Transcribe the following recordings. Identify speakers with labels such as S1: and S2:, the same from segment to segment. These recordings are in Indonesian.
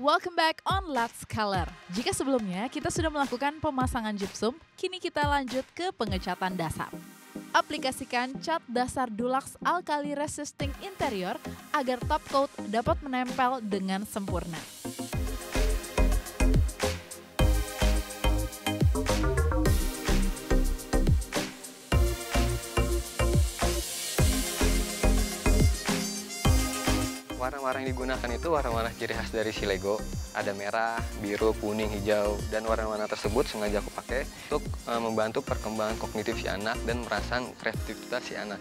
S1: Welcome back on Let's Color. Jika sebelumnya kita sudah melakukan pemasangan gypsum, kini kita lanjut ke pengecatan dasar. Aplikasikan cat dasar Dulux Alkali Resisting Interior agar top coat dapat menempel dengan sempurna.
S2: Warna-warna yang digunakan itu warna-warna ciri khas dari si Lego. Ada merah, biru, kuning, hijau, dan warna-warna tersebut sengaja aku pakai untuk e, membantu perkembangan kognitif si anak dan merangsang kreativitas si anak.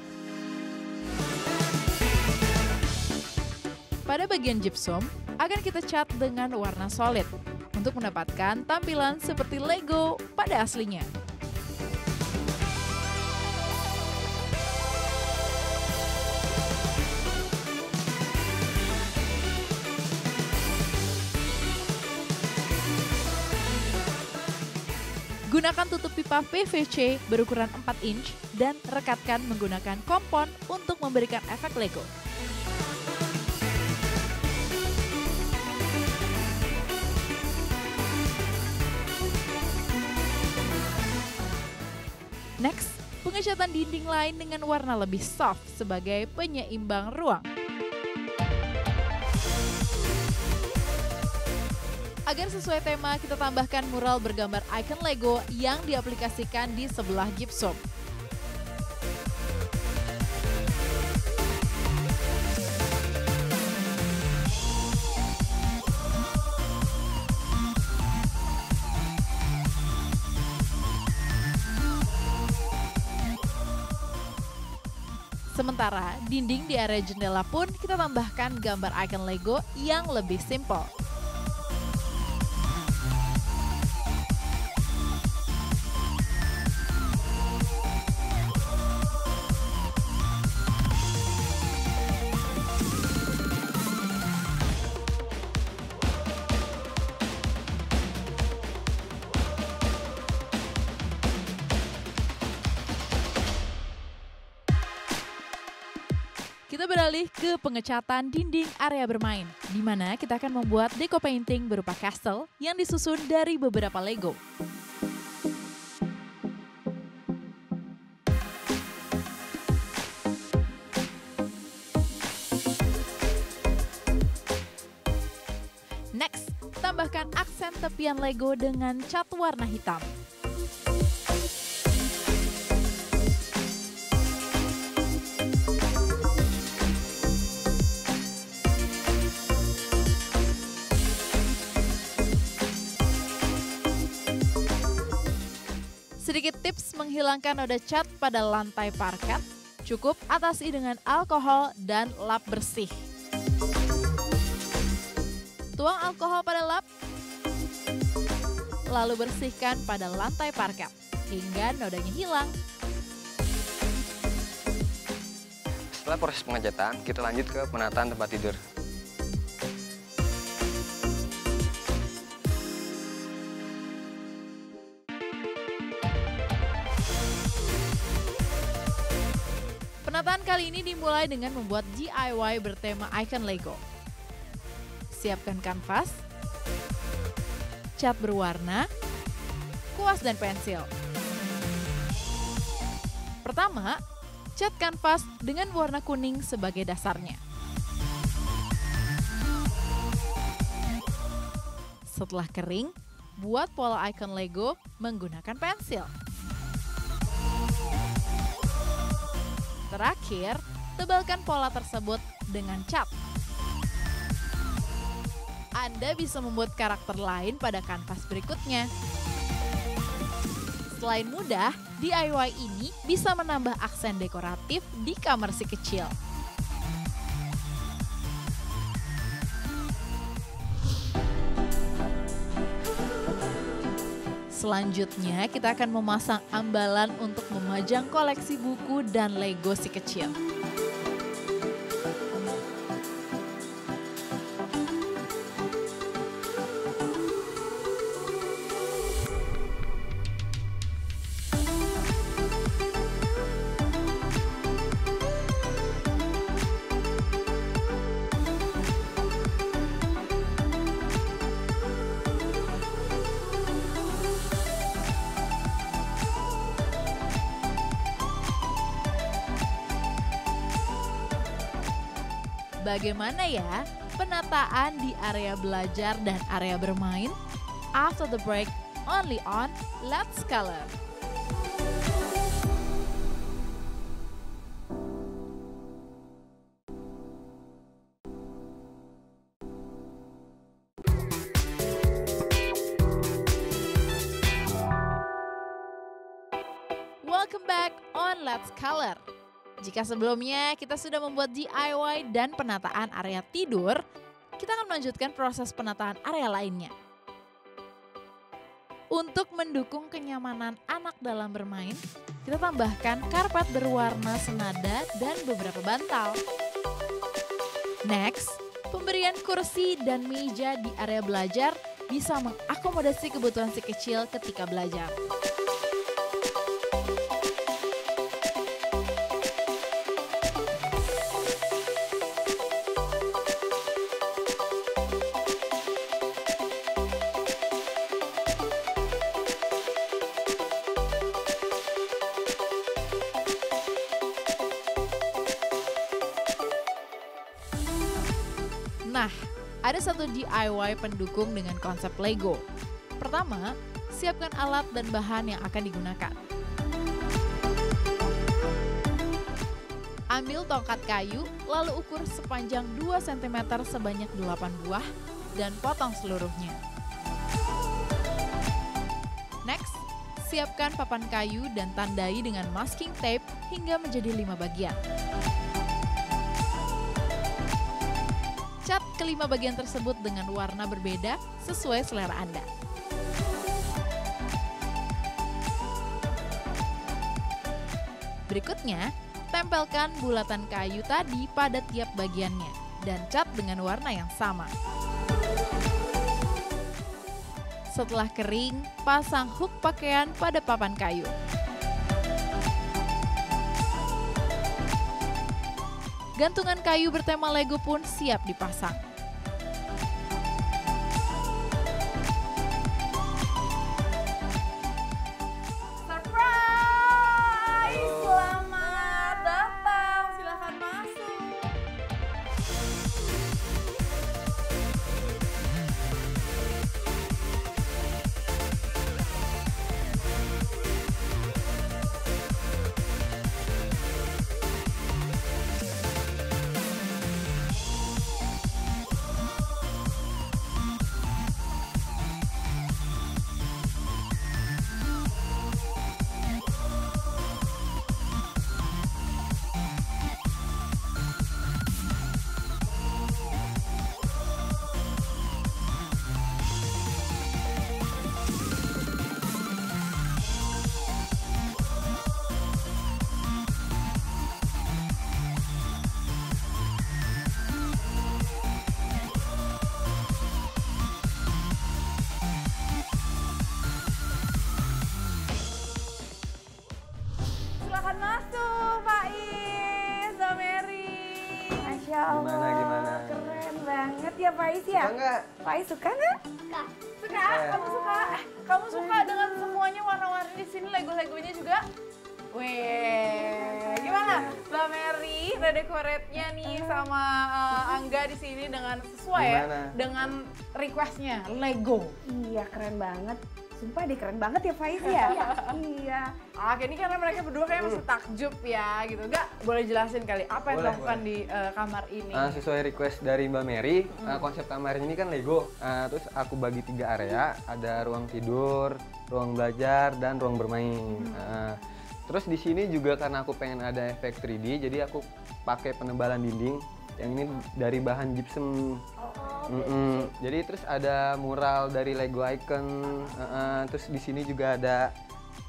S1: Pada bagian gypsum, akan kita cat dengan warna solid untuk mendapatkan tampilan seperti Lego pada aslinya. Gunakan tutup pipa PVC berukuran 4 inch dan rekatkan menggunakan kompon untuk memberikan efek Lego. Next, pengecatan dinding lain dengan warna lebih soft sebagai penyeimbang ruang. Agar sesuai tema, kita tambahkan mural bergambar icon Lego yang diaplikasikan di sebelah gypsum. Sementara dinding di area jendela pun kita tambahkan gambar icon Lego yang lebih simple. Beralih ke pengecatan dinding area bermain, di mana kita akan membuat deco painting berupa castle yang disusun dari beberapa Lego. Next, tambahkan aksen tepian Lego dengan cat warna hitam. Sedikit tips menghilangkan noda cat pada lantai parket, cukup atasi dengan alkohol dan lap bersih. Tuang alkohol pada lap, lalu bersihkan pada lantai parket hingga nodanya hilang.
S2: Setelah proses pengecatan, kita lanjut ke penataan tempat tidur.
S1: Ini dimulai dengan membuat DIY bertema icon Lego. Siapkan kanvas, cat berwarna, kuas dan pensil. Pertama, cat kanvas dengan warna kuning sebagai dasarnya. Setelah kering, buat pola icon Lego menggunakan pensil. Terakhir, tebalkan pola tersebut dengan cat. Anda bisa membuat karakter lain pada kanvas berikutnya. Selain mudah, DIY ini bisa menambah aksen dekoratif di kamar si kecil. Selanjutnya, kita akan memasang ambalan untuk memajang koleksi buku dan Lego si kecil. Bagaimana ya penataan di area belajar dan area bermain? After the break, only on Let's Color. Welcome back on Let's Color. Jika sebelumnya kita sudah membuat DIY dan penataan area tidur, kita akan melanjutkan proses penataan area lainnya. Untuk mendukung kenyamanan anak dalam bermain, kita tambahkan karpet berwarna senada dan beberapa bantal. Next, pemberian kursi dan meja di area belajar bisa mengakomodasi kebutuhan si kecil ketika belajar. Ada satu DIY pendukung dengan konsep Lego. Pertama, siapkan alat dan bahan yang akan digunakan. Ambil tongkat kayu, lalu ukur sepanjang 2 cm sebanyak 8 buah dan potong seluruhnya. Next, siapkan papan kayu dan tandai dengan masking tape hingga menjadi 5 bagian. Cat kelima bagian tersebut dengan warna berbeda sesuai selera Anda. Berikutnya, tempelkan bulatan kayu tadi pada tiap bagiannya dan cat dengan warna yang sama. Setelah kering, pasang hook pakaian pada papan kayu. Gantungan kayu bertema Lego pun siap dipasang.
S3: Banget ya Pak Is ya.
S2: Suka nggak?
S3: Suka nggak?
S4: Suka? Kamu suka? Eh, Kamu suka dengan semuanya warna-warni di sini, Lego-legonya juga? Wih, gimana Mbak Mary redecorate-nya nih sama eh, Angga di sini dengan sesuai ya
S2: Gimana?
S4: dengan requestnya Lego.
S3: Iya keren banget. Sumpah deh keren banget ya Is ya. iya.
S4: Oke, ini karena mereka berdua kayak masih takjub ya gitu. Enggak, boleh jelasin kali apa yang
S2: Boleh,
S4: dilakukan
S2: boleh.
S4: di eh, kamar ini?
S2: Uh, sesuai request dari Mbak Mary, uh, konsep kamar ini kan Lego. Uh, terus aku bagi tiga area, ada ruang tidur, ruang belajar, dan ruang bermain. Uh, terus di sini juga karena aku pengen ada efek 3D, jadi aku pakai penebalan dinding. Yang ini dari bahan gypsum. Mm-mm. Jadi terus ada mural dari Lego Icon, uh, uh, terus di sini juga ada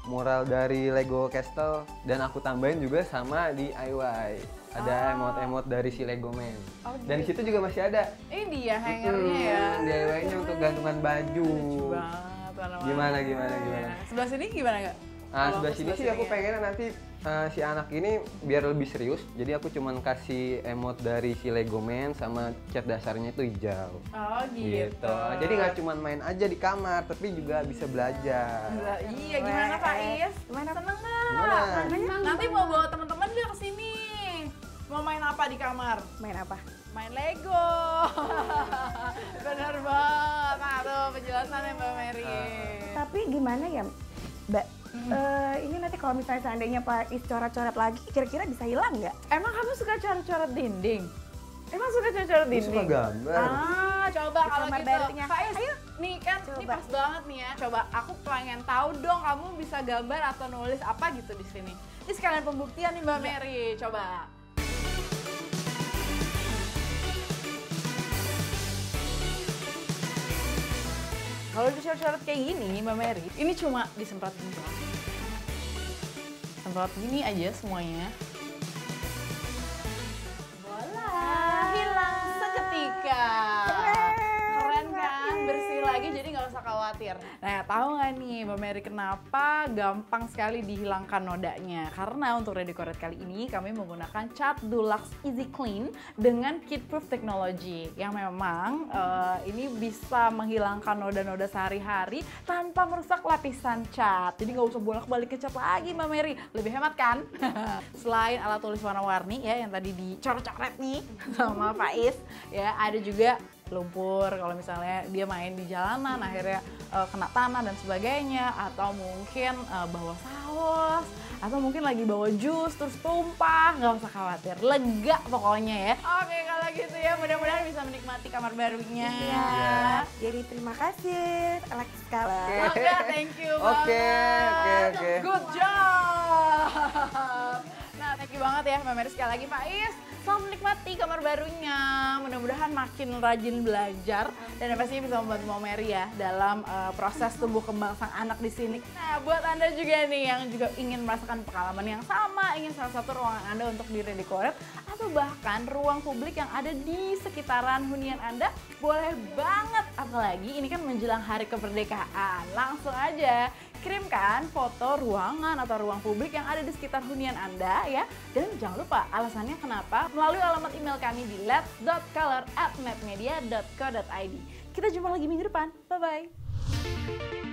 S2: mural dari Lego Castle dan aku tambahin juga sama DIY. Ada emot-emot dari si Lego Man.
S4: Oh,
S2: Dan di situ juga masih ada
S4: Ini dia hangernya ya.
S2: Hmm, DIY-nya untuk gantungan baju.
S4: Lucu banget warna-warni.
S2: Gimana, gimana, gimana?
S4: Sebelah sini gimana nggak? Kalau
S2: sebelah sini sih aku pengen nanti uh, si anak ini biar lebih serius. Jadi aku cuman kasih emot dari si Lego Man sama cat dasarnya itu hijau.
S4: Oh gitu.
S2: Jadi nggak cuman main aja di kamar, tapi juga bisa belajar.
S4: Gila, Iya, gimana Pak Is?
S3: Gimana?
S4: Seneng nggak?
S2: Gimana?
S4: Nanti mau bawa teman-teman nggak ke sini? Mau main apa di kamar?
S3: Main apa?
S4: main Lego. Bener banget. Nah, tuh penjelasannya Mbak Mary.
S3: Tapi gimana ya, Mbak? Eh, ini nanti kalau misalnya seandainya Pak Is coret-coret lagi, kira-kira bisa hilang nggak?
S4: Emang kamu suka coret-coret dinding? Emang suka coret-coret
S2: Aku
S4: dinding?
S2: suka gambar.
S4: Ah, coba kalau gitu.
S3: barunya.
S4: Faiz,
S3: Ayo.
S4: nih kan ini
S3: Coba.
S4: pas banget nih ya. Coba aku pengen tahu dong kamu bisa gambar atau nulis apa gitu di sini. Ini sekalian pembuktian nih Mbak
S3: Iya.
S4: Mary. Coba. Kalau dicoret-coret kayak gini, Mbak Mary, ini cuma disemprot gini doang. Semprot gini aja semuanya. Khawatir. Nah, tahu nggak nih Mbak Mary kenapa gampang sekali dihilangkan nodanya? Karena untuk Ready Correct kali ini kami menggunakan cat Dulux Easy Clean dengan Kid Proof Technology yang memang eh, ini bisa menghilangkan noda-noda sehari-hari tanpa merusak lapisan cat. Jadi nggak usah bolak-balik ke cat lagi Mbak Mary, lebih hemat kan? Selain alat tulis warna-warni ya yang tadi dicoret-coret nih sama Faiz, ya ada juga lumpur kalau misalnya dia main di jalanan akhirnya eh, kena tanah dan sebagainya atau mungkin eh, bawa saus atau mungkin lagi bawa jus terus tumpah nggak usah khawatir lega pokoknya ya oke kalau gitu ya mudah-mudahan bisa menikmati kamar barunya
S3: Iya. Jadi terima kasih Alex Kala.
S4: oke thank you
S2: Oke,
S4: banget
S2: oke, oke.
S4: good job banget ya Mbak Mary sekali lagi Pak Is Selamat menikmati kamar barunya. Mudah-mudahan makin rajin belajar dan pastinya bisa membantu Mbak Mary ya dalam eh, proses tumbuh kembang sang anak di sini. Nah, buat Anda juga nih yang juga ingin merasakan pengalaman yang sama, ingin salah satu ruangan Anda untuk diredekorate atau bahkan ruang publik yang ada di sekitaran hunian Anda, boleh banget. Apalagi ini kan menjelang hari kemerdekaan. Langsung aja kirimkan foto ruangan atau ruang publik yang ada di sekitar hunian Anda ya. Dan jangan lupa alasannya kenapa melalui alamat email kami di netmedia.co.id. Kita jumpa lagi minggu depan. Bye-bye.